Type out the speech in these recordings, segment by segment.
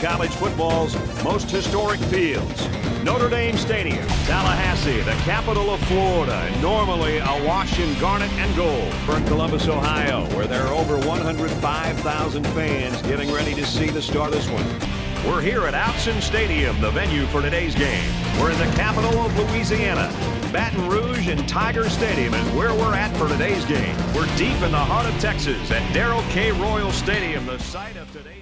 college football's most historic fields. Notre Dame Stadium, Tallahassee, the capital of Florida, normally awash in garnet and gold. For Columbus, Ohio, where there are over 105,000 fans getting ready to see the this one. We're here at Autzen Stadium, the venue for today's game. We're in the capital of Louisiana. Baton Rouge and Tiger Stadium is where we're at for today's game. We're deep in the heart of Texas at Darrell K. Royal Stadium, the site of today's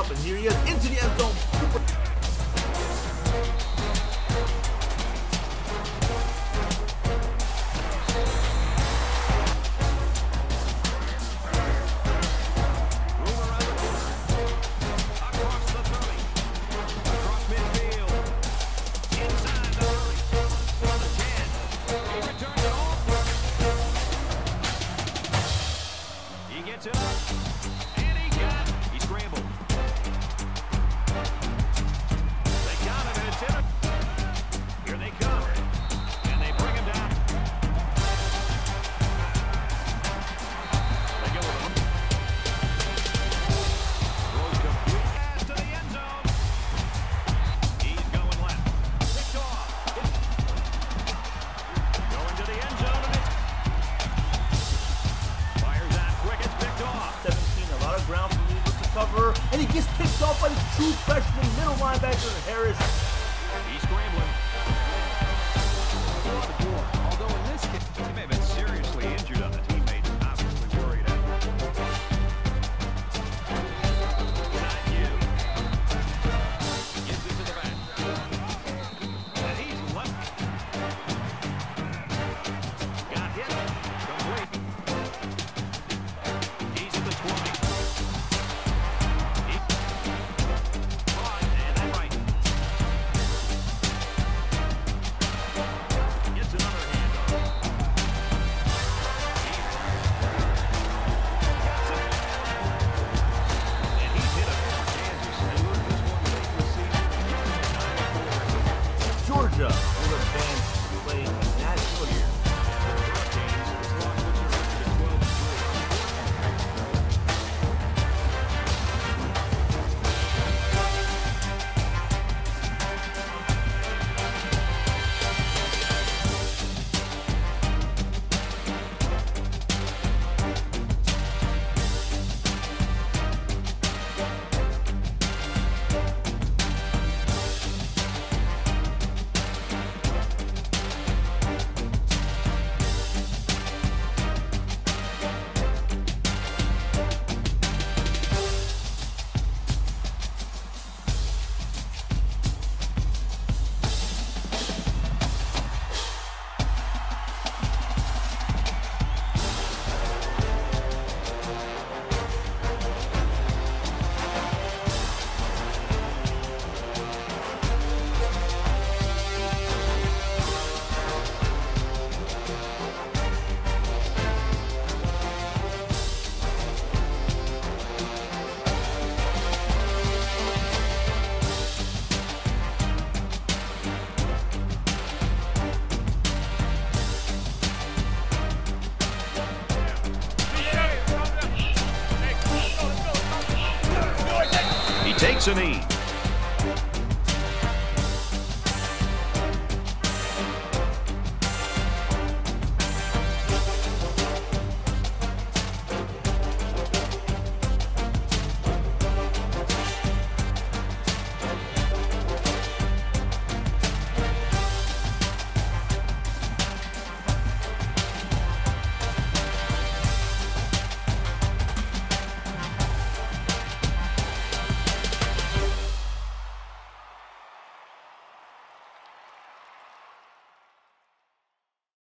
up, and here he is into the end zone. off by true freshman middle linebacker Harris. He's scrambling. He takes a knee.